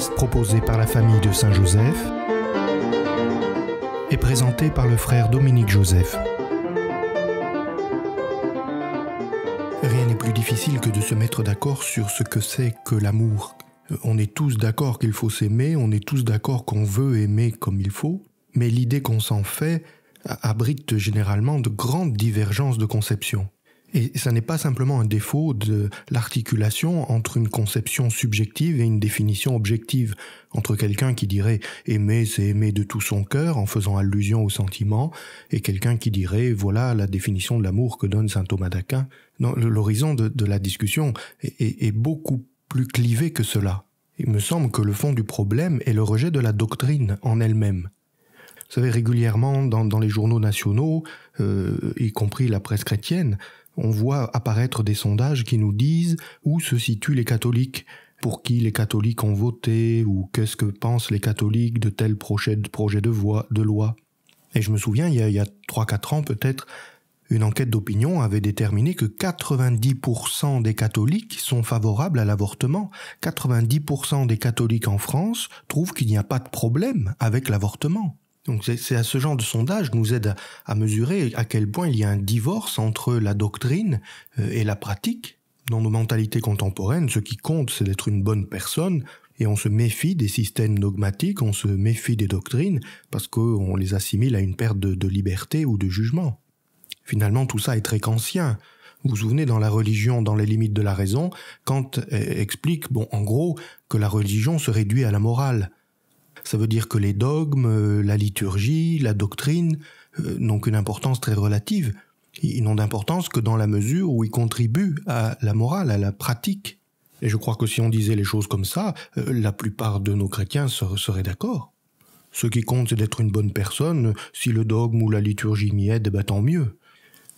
proposé par la famille de Saint-Joseph et présenté par le frère Dominique Joseph. Rien n'est plus difficile que de se mettre d'accord sur ce que c'est que l'amour. On est tous d'accord qu'il faut s'aimer, on est tous d'accord qu'on veut aimer comme il faut, mais l'idée qu'on s'en fait abrite généralement de grandes divergences de conception. Et ça n'est pas simplement un défaut de l'articulation entre une conception subjective et une définition objective, entre quelqu'un qui dirait aimer, c'est aimer de tout son cœur en faisant allusion au sentiment, et quelqu'un qui dirait voilà la définition de l'amour que donne saint Thomas d'Aquin. L'horizon de, la discussion est, beaucoup plus clivé que cela. Il me semble que le fond du problème est le rejet de la doctrine en elle-même. Vous savez, régulièrement dans, les journaux nationaux, euh, y compris la presse chrétienne, on voit apparaître des sondages qui nous disent où se situent les catholiques, pour qui les catholiques ont voté, ou qu'est-ce que pensent les catholiques de tel projet, de, loi. Et je me souviens, il y a, il y a 3-4 ans peut-être, une enquête d'opinion avait déterminé que 90% des catholiques sont favorables à l'avortement. 90% des catholiques en France trouvent qu'il n'y a pas de problème avec l'avortement. Donc c'est à ce genre de sondage nous aide à, mesurer à quel point il y a un divorce entre la doctrine euh, et la pratique. Dans nos mentalités contemporaines, ce qui compte, c'est d'être une bonne personne, et on se méfie des systèmes dogmatiques, on se méfie des doctrines, parce qu'on les assimile à une perte de, liberté ou de jugement. Finalement, tout ça est très ancien. Vous vous souvenez dans la religion, dans les limites de la raison, Kant euh, explique, bon, en gros, que la religion se réduit à la morale. Ça veut dire que les dogmes, euh, la liturgie, la doctrine euh, n'ont qu'une importance très relative. Ils n'ont d'importance que dans la mesure où ils contribuent à la morale, à la pratique. Et je crois que si on disait les choses comme ça, euh, la plupart de nos chrétiens seraient d'accord. Ce qui compte, c'est d'être une bonne personne. Si le dogme ou la liturgie m'y aide, bah, tant mieux.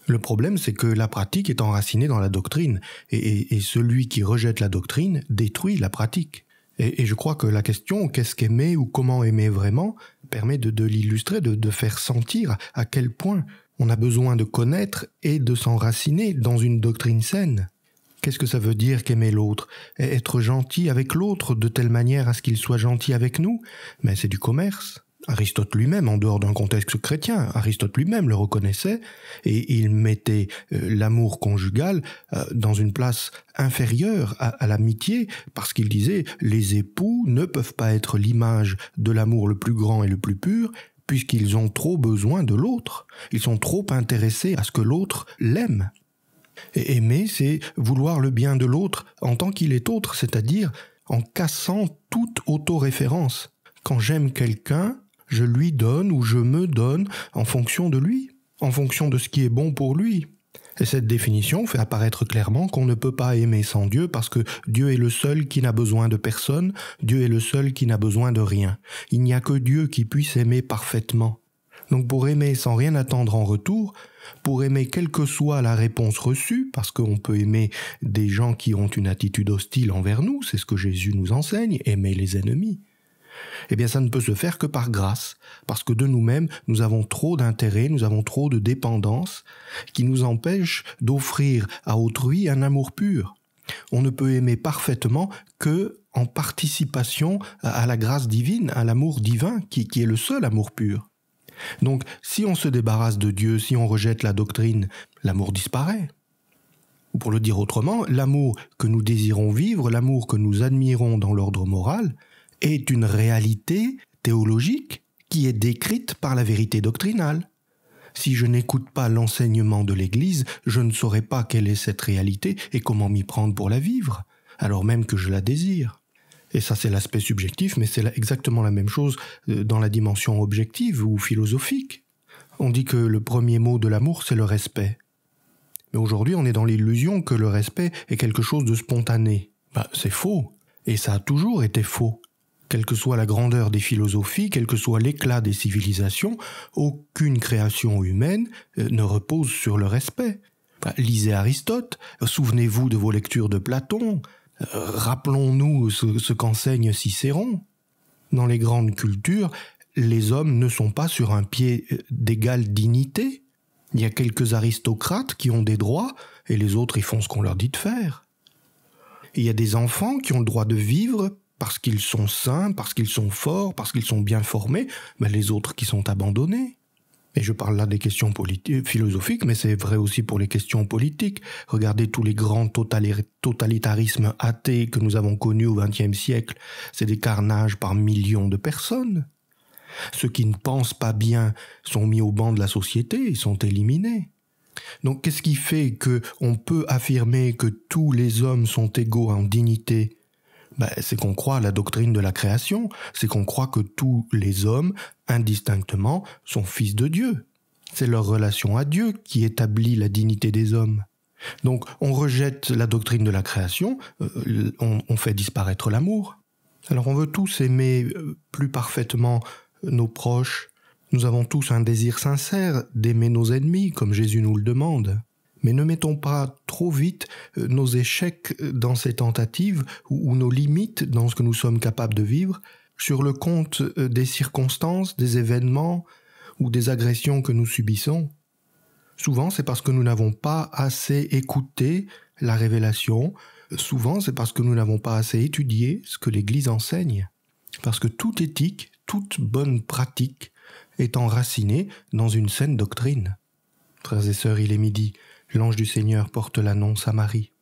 Le problème, c'est que la pratique est enracinée dans la doctrine, et celui qui rejette la doctrine détruit la pratique. Et, je crois que la question qu'est-ce qu'aimer ou comment aimer vraiment permet de, l'illustrer, de, faire sentir à quel point on a besoin de connaître et de s'enraciner dans une doctrine saine. Qu'est-ce que ça veut dire qu'aimer l'autre? Être gentil avec l'autre de telle manière à ce qu'il soit gentil avec nous? Mais c'est du commerce. Aristote lui-même, en dehors d'un contexte chrétien, Aristote lui-même le reconnaissait, et il mettait euh, l'amour conjugal euh, dans une place inférieure à, l'amitié, parce qu'il disait les époux ne peuvent pas être l'image de l'amour le plus grand et le plus pur, puisqu'ils ont trop besoin de l'autre, ils sont trop intéressés à ce que l'autre l'aime. Et aimer, c'est vouloir le bien de l'autre en tant qu'il est autre, c'est-à-dire en cassant toute autoréférence. Quand j'aime quelqu'un, je lui donne ou je me donne en fonction de lui, en fonction de ce qui est bon pour lui. Et cette définition fait apparaître clairement qu'on ne peut pas aimer sans Dieu parce que Dieu est le seul qui n'a besoin de personne, Dieu est le seul qui n'a besoin de rien. Il n'y a que Dieu qui puisse aimer parfaitement. Donc pour aimer sans rien attendre en retour, pour aimer quelle que soit la réponse reçue, parce qu'on peut aimer des gens qui ont une attitude hostile envers nous, c'est ce que Jésus nous enseigne, aimer les ennemis eh bien ça ne peut se faire que par grâce, parce que de nous-mêmes, nous avons trop d'intérêt, nous avons trop de dépendance, qui nous empêche d'offrir à autrui un amour pur. On ne peut aimer parfaitement que en participation à la grâce divine, à l'amour divin, qui, qui est le seul amour pur. Donc, si on se débarrasse de Dieu, si on rejette la doctrine, l'amour disparaît. Ou pour le dire autrement, l'amour que nous désirons vivre, l'amour que nous admirons dans l'ordre moral, est une réalité théologique qui est décrite par la vérité doctrinale. Si je n'écoute pas l'enseignement de l'Église, je ne saurais pas quelle est cette réalité et comment m'y prendre pour la vivre, alors même que je la désire. Et ça c'est l'aspect subjectif, mais c'est exactement la même chose euh, dans la dimension objective ou philosophique. On dit que le premier mot de l'amour c'est le respect. Mais aujourd'hui on est dans l'illusion que le respect est quelque chose de spontané. Bah, c'est faux. Et ça a toujours été faux. Quelle que soit la grandeur des philosophies, quel que soit l'éclat des civilisations, aucune création humaine euh, ne repose sur le respect. Lisez Aristote, souvenez-vous de vos lectures de Platon, euh, rappelons-nous ce, qu'enseigne Cicéron. Dans les grandes cultures, les hommes ne sont pas sur un pied euh, d'égale dignité. Il y a quelques aristocrates qui ont des droits et les autres y font ce qu'on leur dit de faire. Il y a des enfants qui ont le droit de vivre parce qu'ils sont saints, parce qu'ils sont forts, parce qu'ils sont bien formés, mais les autres qui sont abandonnés. Et je parle là des questions philosophiques, mais c'est vrai aussi pour les questions politiques. Regardez tous les grands totalitarismes athées que nous avons connus au XXe siècle. C'est des carnages par millions de personnes. Ceux qui ne pensent pas bien sont mis au banc de la société, ils sont éliminés. Donc qu'est-ce qui fait que on peut affirmer que tous les hommes sont égaux en dignité? Ben, c'est qu'on croit à la doctrine de la création, c'est qu'on croit que tous les hommes, indistinctement, sont fils de Dieu. C'est leur relation à Dieu qui établit la dignité des hommes. Donc on rejette la doctrine de la création, euh, on, fait disparaître l'amour. Alors on veut tous aimer euh, plus parfaitement nos proches. Nous avons tous un désir sincère d'aimer nos ennemis, comme Jésus nous le demande. Mais ne mettons pas trop vite euh, nos échecs dans ces tentatives ou nos limites dans ce que nous sommes capables de vivre sur le compte euh, des circonstances, des événements ou des agressions que nous subissons. Souvent, c'est parce que nous n'avons pas assez écouté la révélation, souvent c'est parce que nous n'avons pas assez étudié ce que l'Église enseigne. Parce que toute éthique, toute bonne pratique est enracinée dans une saine doctrine. Frères et sœurs, il est midi, l'ange du Seigneur porte l'annonce à Marie.